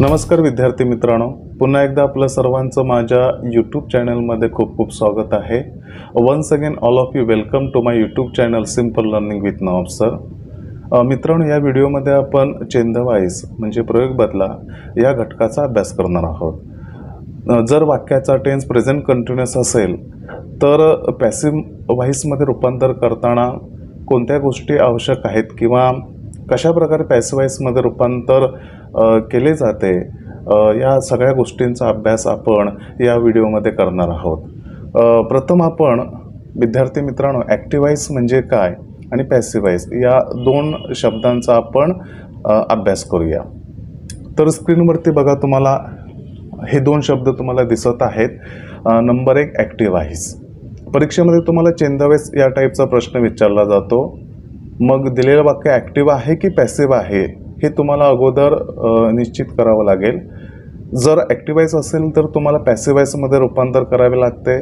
नमस्कार विद्यार्थी मित्रांनो. पुन्हा एकदा आपलं सर्वांचं माझ्या यूट्यूब चॅनलमध्ये खूप खूप स्वागत आहे. Once again all of you welcome to my YouTube channel simple learning with knob sir मित्रांनो या व्हिडिओमध्ये आपण चेंदवाईस म्हणजे प्रयोग बदला या घटकाचा अभ्यास करणार आहोत. जर वाक्याचा टेन्स प्रेझेंट कंटिन्युअस असेल तर पॅसिव्ह व्हाईसमध्ये रूपांतर करताना कोणत्या गोष्टी आवश्यक आहेत किंवा कशा प्रकारे रूपांतर केले जाते. या सगळ्या गोष्टींचा अभ्यास आपण या व्हिडिओमध्ये करणार आहोत. प्रथम आपण विद्यार्थी मित्रांनो ॲक्टिवाईज म्हणजे काय आणि पॅसिवाईज या दोन शब्दांचा आपण अभ्यास करूया. तर स्क्रीनवरती बघा तुम्हाला हे दोन शब्द तुम्हाला दिसत आहेत. नंबर एक ॲक्टिवाईज परीक्षेमध्ये तुम्हाला चेंदावेस या टाईपचा प्रश्न विचारला जातो. मग दिलेलं वाक्य ॲक्टिव्ह आहे की पॅसिव्ह आहे? हे तुम्हाला अगोदर निश्चित करावं लागेल. जर ॲक्टिवाईज असेल तर तुम्हाला पॅसिवाईजमध्ये रूपांतर करावे लागते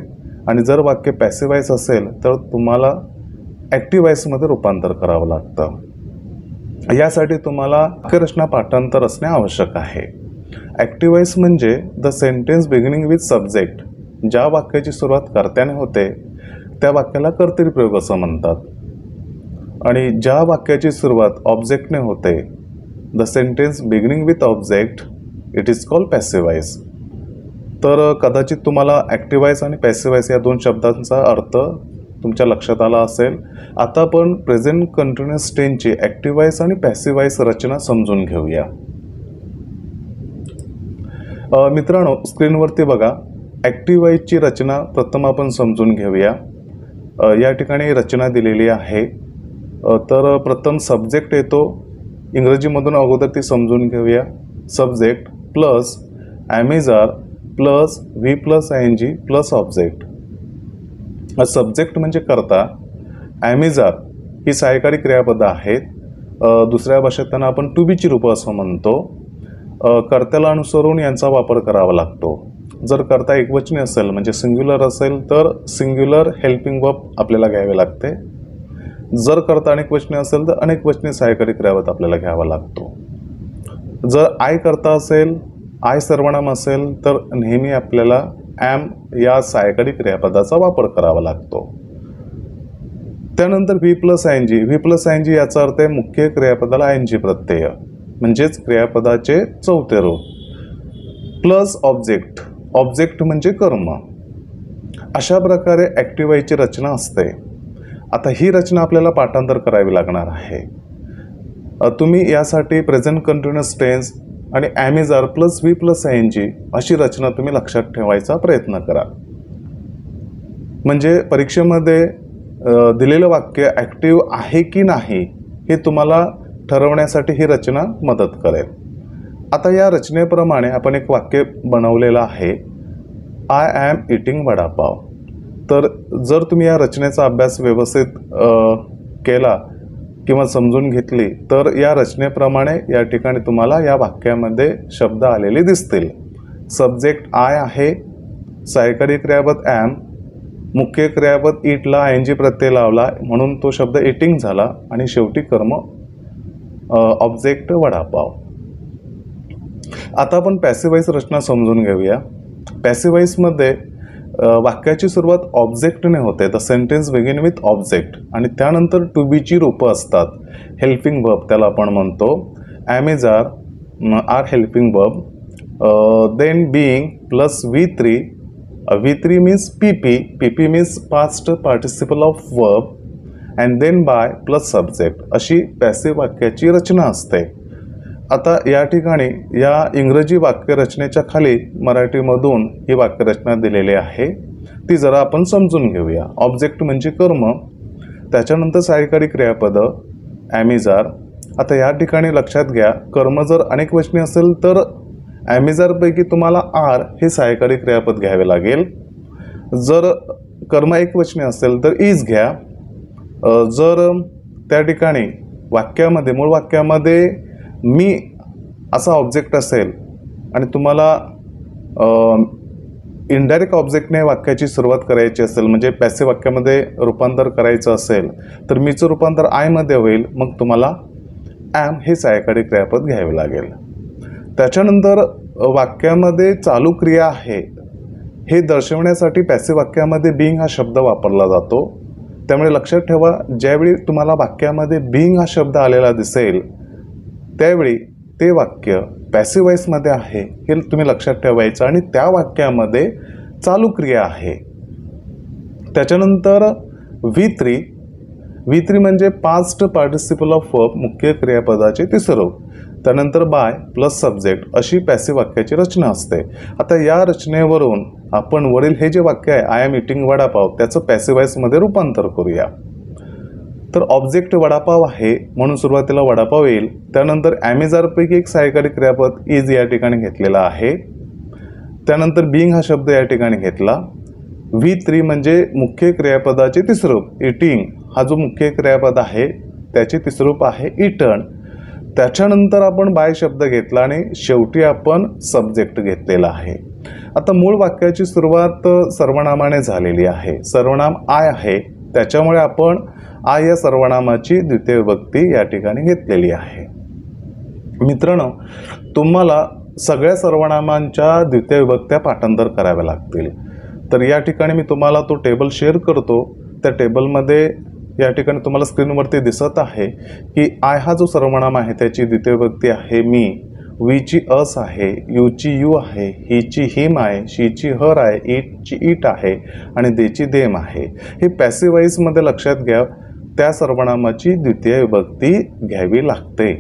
आणि जर वाक्य पॅसिवाईज असेल तर तुम्हाला ॲक्टिवाईजमध्ये रूपांतर करावं लागतं. यासाठी तुम्हाला वाक्यरचना पाठांतर असणे आवश्यक आहे. ॲक्टिवाईज म्हणजे the sentence beginning with subject ज्या वाक्याची सुरुवात कर्त्याने होते त्या वाक्याला कर्तरी प्रयोग असं म्हणतात. आणि ज्या वाक्याची सुरुवात ऑब्जेक्टने होते the sentence beginning with object it is call passive voice तर कदाचित तुम्हाला ॲक्टिवाईज आणि पॅसिवाईज या दोन शब्दांचा अर्थ तुमच्या लक्षात आला असेल. आता आपण प्रेझेंट कंटिन्युअस टेनची ॲक्टिवाईज आणि पॅसिवाईज रचना समजून घेऊया. मित्रांनो स्क्रीनवरती बघा. ॲक्टिवाईजची रचना प्रथम आपण समजून घेऊया. या ठिकाणी रचना दिलेली आहे. तर प्रथम सब्जेक्ट येतो. इंग्रजीमधून अगोदर ती समजून घेऊया. Subject plus am is are plus V plus N G plus object subject म्हणजे करता. ॲमेझार ही सहायकारी क्रियापदं आहेत. दुसऱ्या भाषेत त्यांना आपण टू बीची रूपं असं म्हणतो. कर्त्याला अनुसरून यांचा वापर करावा लागतो. जर करता एकवचनी असेल म्हणजे सिंग्युलर असेल तर सिंग्युलर हेल्पिंग वर्ब आपल्याला घ्यावे लागते. जर करता अनेक वचने असेल तर अनेक वचने सहायकारी क्रियापद आपल्याला घ्यावा लागतो. जर आय करता असेल आय सर्वनाम असेल तर नेहमी आपल्याला ॲम या सहायकारी क्रियापदाचा वापर करावा लागतो. त्यानंतर V plus I N G. V plus I N G याचा अर्थ आहे मुख्य क्रियापदाला आय एन जी प्रत्यय. म्हणजेच क्रियापदाचे चौथे रूप प्लस ऑब्जेक्ट. ऑब्जेक्ट म्हणजे कर्म. अशा प्रकारे ॲक्टिव्हाईची रचना असते. आता ही रचना आपल्याला पाठांतर करावी लागणार आहे. तुम्ही यासाठी प्रेझेंट कंटिन्युअस टेन्स आणि am is are plus V plus N G अशी रचना तुम्ही लक्षात ठेवायचा प्रयत्न करा. म्हणजे परीक्षेमध्ये दिलेलं वाक्य ॲक्टिव्ह आहे की नाही हे तुम्हाला ठरवण्यासाठी ही रचना मदत करेल. आता या रचनेप्रमाणे आपण एक वाक्य बनवलेलं आहे. आय ॲम इटिंग वडापाव तर जर तुम्ही या रचनेचा अभ्यास व्यवस्थित केला किंवा समजून घेतली तर या रचनेप्रमाणे या ठिकाणी तुम्हाला या वाक्यामध्ये शब्द आलेले दिसतील. सब्जेक्ट आय आहे सायकरी क्रियापद ॲम मुख्य क्रियापद इटला आय एन जी प्रत्यय लावला म्हणून तो शब्द इटिंग झाला आणि शेवटी कर्म ऑब्जेक्ट वडापाव. आता आपण पॅसिवाईज रचना समजून घेऊया. पॅसिवाईजमध्ये वाक्याची सुरुवात ऑब्जेक्टने होते. The sentence begin with object आणि त्यानंतर टू बीची रूपं असतात. हेल्पिंग वर्ब त्याला आपण म्हणतो. Am is are are helping verb then being plus V three V three means P P P P means past participle of verb and then by plus subject अशी passive वाक्याची रचना असते. आता या ठिकाणी या इंग्रजी वाक्यरचनेच्या खाली मराठीमधून ही वाक्यरचना दिलेली आहे. ती जरा आपण समजून घेऊया. ऑब्जेक्ट म्हणजे कर्म. त्याच्यानंतर सहाय्यकारी क्रियापदं ॲमिजार आता या ठिकाणी लक्षात घ्या कर्म जर अनेक वचनी असेल तर ॲमेझारपैकी तुम्हाला आर हे सहाय्यकारी क्रियापद घ्यावे लागेल. जर कर्म एक वचनी असेल तर इज घ्या. जर त्या ठिकाणी वाक्यामध्ये मूळ वाक्यामध्ये मी असा ऑब्जेक्ट असेल आणि तुम्हाला इनडायरेक्ट ऑब्जेक्टने वाक्याची सुरुवात करायची असेल म्हणजे पॅसिव वाक्यामध्ये रूपांतर करायचं असेल तर मीचं रूपांतर आयमध्ये होईल मग तुम्हाला ॲम हे सहाय्यकारी क्रियापद घ्यावे लागेल. त्याच्यानंतर वाक्यामध्ये चालू क्रिया आहे हे दर्शवण्यासाठी पॅसिव वाक्यामध्ये बिंग हा शब्द वापरला जातो. त्यामुळे लक्षात ठेवा ज्यावेळी तुम्हाला वाक्यामध्ये बिंग हा शब्द आलेला दिसेल त्यावेळी ते वाक्य पॅसिव आहे हे तुम्ही लक्षात ठेवायचं. आणि त्या वाक्यामध्ये चालू क्रिया आहे. त्याच्यानंतर व्ही थ्री व्ही थ्री म्हणजे पास्ट पार्टिसिपल ऑफ वर्ब मुख्य क्रियापदाचे तिसरं त्यानंतर बाय प्लस सब्जेक्ट अशी पॅसिव वाक्याची रचना असते. आता या रचनेवरून आपण वरील हे जे वाक्य आहे आय एम इटिंग वडापाव त्याचं पॅसिव रूपांतर करूया. तर ऑब्जेक्ट वडापाव आहे म्हणून सुरुवातीला वडापाव येईल. त्यानंतर ॲमेझारपैकी एक सहकारी क्रियापद इज या ठिकाणी घेतलेला आहे. त्यानंतर बिंग हा शब्द या ठिकाणी घेतला. व्ही थ्री म्हणजे मुख्य क्रियापदाचे तिसरूप इटिंग हा जो मुख्य क्रियापद आहे त्याचे तिसरूप आहे इटर्न त्याच्यानंतर आपण बाय शब्द घेतला आणि शेवटी आपण सब्जेक्ट घेतलेला आहे. आता मूळ वाक्याची सुरुवात सर्वनामाने झालेली आहे. सर्वनाम आय आहे. त्याच्यामुळे आपण आय या सर्वनामाची द्वितीय विभक्ती या ठिकाणी घेतलेली आहे. मित्रांनो तुम्हाला सगळ्या सर्वनामांच्या द्वितीय विभक्त्या पाठांतर कराव्या लागतील. तर या ठिकाणी मी तुम्हाला तो टेबल शेअर करतो. त्या टेबलमध्ये या ठिकाणी तुम्हाला स्क्रीनवरती दिसत आहे की आय हा जो सर्वनाम आहे त्याची द्वितीय विभक्ती आहे मी. वीची अस आहे यूची यू आहे हीची हिम आहे शीची हर आहे ईटची ईट आहे आणि देची देम आहे. हे पॅसिवाईजमध्ये लक्षात घ्या त्या सर्वनामाची द्वितीय विभक्ती घ्यावी लागते.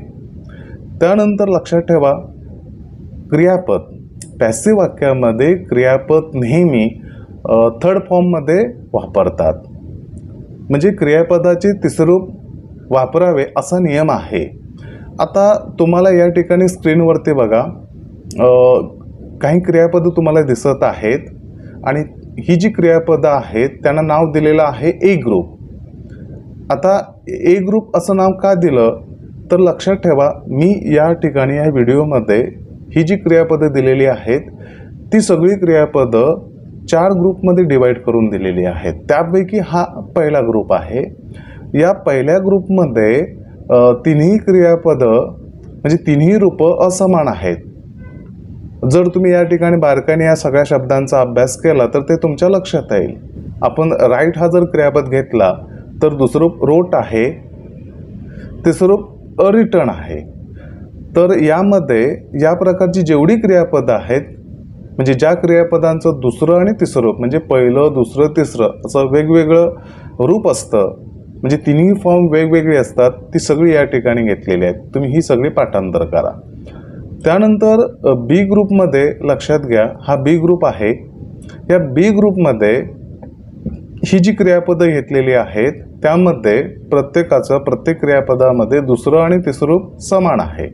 त्यानंतर लक्षात ठेवा क्रियापद. पॅसिव वाक्यामध्ये क्रियापद नेहमी थर्ड फॉर्ममध्ये वापरतात. म्हणजे क्रियापदाचे तिसरूप वापरावे असा नियम आहे. आता तुम्हाला या ठिकाणी स्क्रीनवरती बघा काही क्रियापदं तुम्हाला दिसत आहेत आणि ही जी क्रियापदं आहेत त्यांना नाव दिलेलं आहे ए ग्रुप आता ए ग्रुप असं नाव का दिलं? तर लक्षात ठेवा मी या ठिकाणी या व्हिडिओमध्ये ही जी क्रियापदं दिलेली आहेत ती सगळी क्रियापदं चार ग्रुपमध्ये डिवाईड करून दिलेली आहेत. त्यापैकी हा पहिला ग्रुप आहे. या पहिल्या ग्रुपमध्ये तिन्ही क्रियापदं म्हणजे तिन्ही रूपं असमान आहेत. जर तुम्ही या ठिकाणी बारकाने या सगळ्या शब्दांचा अभ्यास केला तर ते तुमच्या लक्षात येईल. आपण राईट हा जर क्रियापद घेतला तर दुसरं रोट आहे तिसरं अरिटर्न रिटर्न आहे. तर यामध्ये या प्रकारची जेवढी क्रियापदं आहेत म्हणजे ज्या क्रियापदांचं दुसरं आणि तिसरं म्हणजे पहिलं दुसरं तिसरं असं वेगवेगळं रूप असतं म्हणजे तिन्ही फॉर्म वेगवेगळी असतात ती सगळी या ठिकाणी घेतलेली आहेत. तुम्ही ही सगळी पाठांतर करा. त्यानंतर बी ग्रुपमध्ये लक्षात घ्या हा बी ग्रुप आहे. या बी ग्रुपमध्ये ही जी क्रियापदं घेतलेली आहेत त्यामध्ये प्रत्येकाचं प्रत्येक क्रियापदामध्ये दुसरं आणि तिसरं रूप समान आहे.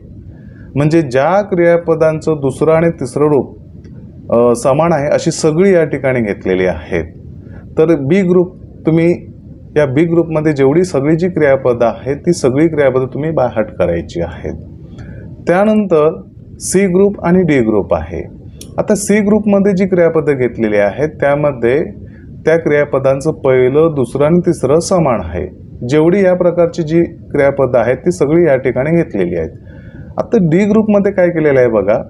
म्हणजे ज्या क्रियापदांचं दुसरं आणि तिसरं रूप समान आहे अशी सगळी या ठिकाणी घेतलेली आहेत. तर बी ग्रुप तुम्ही या बी ग्रुपमध्ये जेवढी सगळी जी क्रियापदं आहेत ती सगळी क्रियापदं तुम्ही बायहाट करायची आहेत. त्यानंतर सी ग्रुप आणि डी ग्रुप आहे. आता सी ग्रुपमध्ये जी क्रियापदं घेतलेली आहेत त्यामध्ये त्या क्रियापदांचं पहिलं दुसरं आणि तिसरं समान आहे. जेवढी या प्रकारची जी क्रियापदं आहेत ती सगळी या ठिकाणी घेतलेली आहेत. आता डी ग्रुपमध्ये काय केलेलं आहे बघा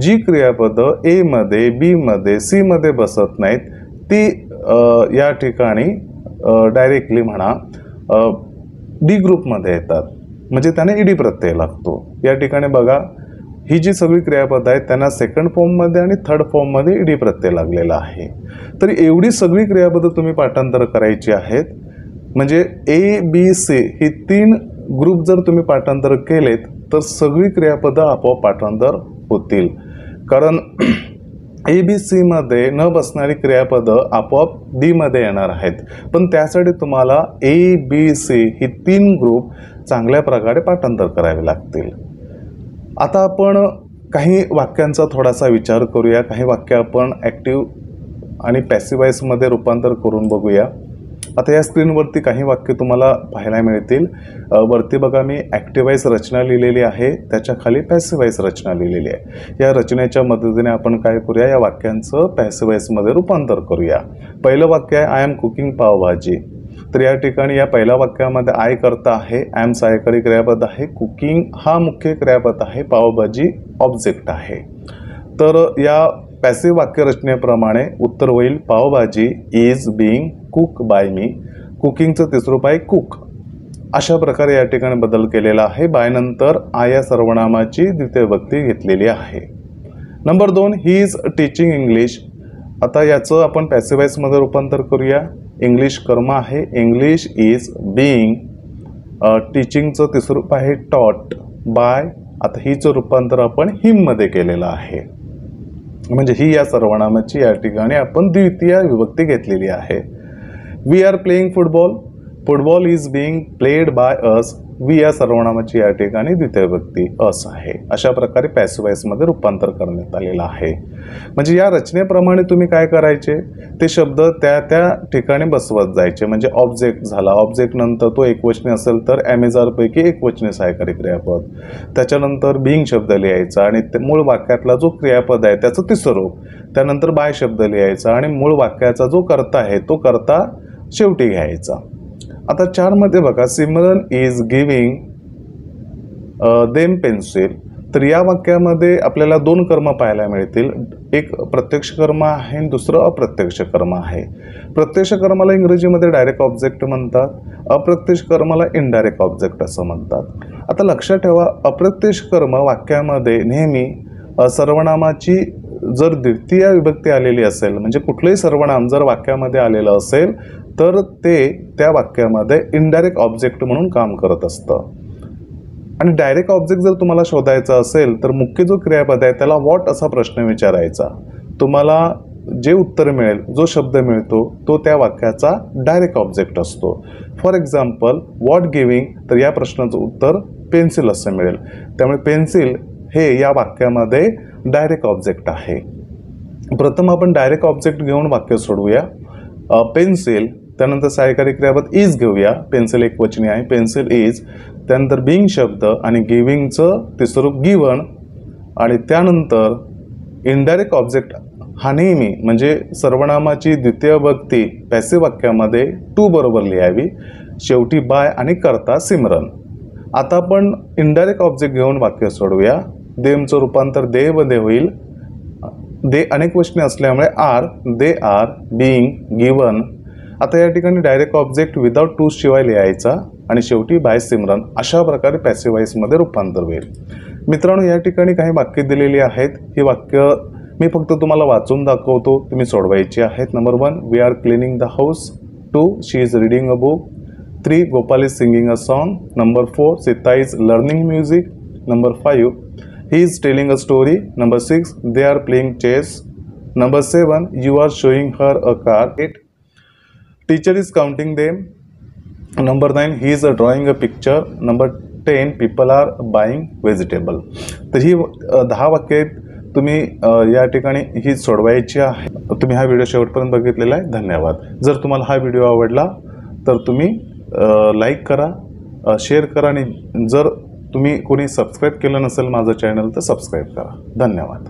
जी क्रियापदं एमध्ये बीमध्ये सीमध्ये बसत नाहीत ती या ठिकाणी डायरेक्टली म्हणा डी ग्रुपमध्ये येतात. म्हणजे त्यांना ईडी प्रत्यय लागतो. या ठिकाणी बघा ही जी सगळी क्रियापदं आहेत त्यांना सेकंड फॉर्ममध्ये आणि थर्ड फॉर्ममध्ये ईडी प्रत्यय लागलेला आहे. तर एवढी सगळी क्रियापदं तुम्ही पाठांतर करायची आहेत म्हणजे ए बी सी ही तीन ग्रुप जर तुम्ही पाठांतर केलेत तर सगळी क्रियापदं आपोआप पाठांतर होतील. कारण ए बी सीमध्ये न बसणारी क्रियापदं आपोआप डीमध्ये येणार आहेत. पण त्यासाठी तुम्हाला ए बी सी ही तीन ग्रुप चांगल्या प्रकारे पाठांतर करावे लागतील. आता आपण काही वाक्यांचा थोडासा विचार करूया. काही वाक्य आपण ॲक्टिव आणि पॅसिवाईजमध्ये रूपांतर करून बघूया. आता या स्क्रीनवरती काही वाक्य तुम्हाला पाहायला मिळतील. वरती बघा मी ॲक्टिवाईज रचना लिहिलेली आहे. त्याच्याखाली पॅसिवाईज रचना लिहिलेली आहे. या रचनेच्या मदतीने आपण काय करूया? या वाक्यांचं पॅसिवाईजमध्ये रूपांतर करूया. पहिलं वाक्य आहे आय एम कुकिंग पावभाजी तर या ठिकाणी या पहिल्या वाक्यामध्ये आय करता आहे ॲम सहाय्यकारी क्रियापद आहे कुकिंग हा मुख्य क्रियापद आहे पावभाजी ऑब्जेक्ट आहे. तर या पॅसिव्ह वाक्यरचनेप्रमाणे उत्तर होईल pav bhaji is being cook by me कुकिंगचं तिसरं आहे कुक अशा प्रकारे या ठिकाणी बदल केलेला आहे. बायनंतर आया सर्वनामाची द्वितीय व्यक्ती घेतलेली आहे. नंबर दोन ही इज टीचिंग इंग्लिश आता याचं आपण पॅसिवाईजमध्ये रूपांतर करूया. इंग्लिश कर्म आहे. इंग्लिश इज बिईंग टीचिंगचं तिसरं रूप आहे टॉट बाय आता हिचं रूपांतर आपण हिममध्ये केलेलं आहे. म्हणजे ही या सर्वनामाची या ठिकाणी आपण द्वितीय विभक्ती घेतलेली आहे. We are playing football football is being played by us we या सर्वनामाची या ठिकाणी द्वितीय व्यक्ती अस आहे. अशा प्रकारे पॅसिवाईजमध्ये रूपांतर करण्यात आलेलं आहे. म्हणजे या रचनेप्रमाणे तुम्ही काय करायचे? ते शब्द त्या त्या ठिकाणी बसवत जायचे. म्हणजे ऑब्जेक्ट झाला. ऑब्जेक्ट नंतर तो एकवचनी असेल तर ॲमेझॉरपैकी एकवचनी सहायकारी क्रियापद. त्याच्यानंतर बिंग शब्द लिहायचा आणि मूळ वाक्यातला जो क्रियापद आहे त्याचं तिसरं रूप त्यानंतर बाय शब्द लिहायचा आणि मूळ वाक्याचा जो करता आहे तो करता शेवटी घ्यायचा. आता चारमध्ये बघा Simran is giving them pencil तर या वाक्यामध्ये आपल्याला दोन कर्म पाहायला मिळतील. एक प्रत्यक्ष कर्म आहे आणि दुसरं अप्रत्यक्ष कर्म आहे. प्रत्यक्ष कर्माला इंग्रजीमध्ये डायरेक्ट ऑब्जेक्ट म्हणतात. अप्रत्यक्ष कर्माला इनडायरेक्ट ऑब्जेक्ट असं म्हणतात. आता लक्षात ठेवा अप्रत्यक्ष कर्म वाक्यामध्ये नेहमी सर्वनामाची जर द्वितीय विभक्ती आलेली असेल म्हणजे कुठलंही सर्वनाम जर वाक्यामध्ये आलेलं असेल तर ते त्या वाक्यामध्ये इनडायरेक्ट ऑब्जेक्ट म्हणून काम करत असतं. आणि डायरेक्ट ऑब्जेक्ट जर तुम्हाला शोधायचा असेल तर मुख्य जो क्रियापद आहे त्याला वॉट असा प्रश्न विचारायचा. तुम्हाला जे उत्तर मिळेल जो शब्द मिळतो तो त्या वाक्याचा डायरेक्ट ऑब्जेक्ट असतो. फॉर एक्झाम्पल वॉट गिविंग तर या प्रश्नाचं उत्तर पेन्सिल असं मिळेल. त्यामुळे पेन्सिल हे या वाक्यामध्ये डायरेक्ट ऑब्जेक्ट आहे. प्रथम आपण डायरेक्ट ऑब्जेक्ट घेऊन वाक्य सोडवूया. पेन्सिल त्यानंतर सहाय्यकारी क्रियापद इज घेऊया. पेन्सिल एक वचनी आहे. पेन्सिल इज त्यानंतर बिंग शब्द आणि गिविंगचं तिसरं स्वरूप गिवन आणि त्यानंतर इनडायरेक्ट ऑब्जेक्ट हा नेहमी म्हणजे सर्वनामाची द्वितीय भक्ती पॅसिव्ह वाक्यामध्ये टू बरोबर लिहावी. शेवटी बाय आणि करता सिमरन. आता आपण इनडायरेक्ट ऑब्जेक्ट घेऊन वाक्य सोडवूया. देमचं रूपांतर दे व दे होईल. दे अनेक वचने असल्यामुळे are they are being given आता या ठिकाणी डायरेक्ट ऑब्जेक्ट विदाउट टू शिवाय लिहायचा आणि शेवटी बाय सिमरन अशा प्रकारे पॅसिवाईजमध्ये रूपांतर होईल. मित्रांनो या ठिकाणी काही वाक्य दिलेली आहेत. ही वाक्य मी फक्त तुम्हाला वाचून दाखवतो. तुम्ही सोडवायची आहेत. Number one we are cleaning the house two she is reading a book three Gopal is singing a song number four Sita is learning music number five he is telling a story number six they are playing chess number seven you are showing her a car eight teacher is counting them number nine he is a drawing a picture number ten people are buying vegetable तर ही दहा वाक्य आहेत. तुम्ही या ठिकाणी ही सोडवायची आहे. तुम्ही हा व्हिडिओ शेवटपर्यंत बघितलेला आहे. धन्यवाद. जर तुम्हाला हा व्हिडिओ आवडला तर तुम्ही लाईक करा शेअर करा आणि जर तुम्ही कोणी सबस्क्राईब केलं नसेल माझं चॅनल तर सबस्क्राईब करा. धन्यवाद.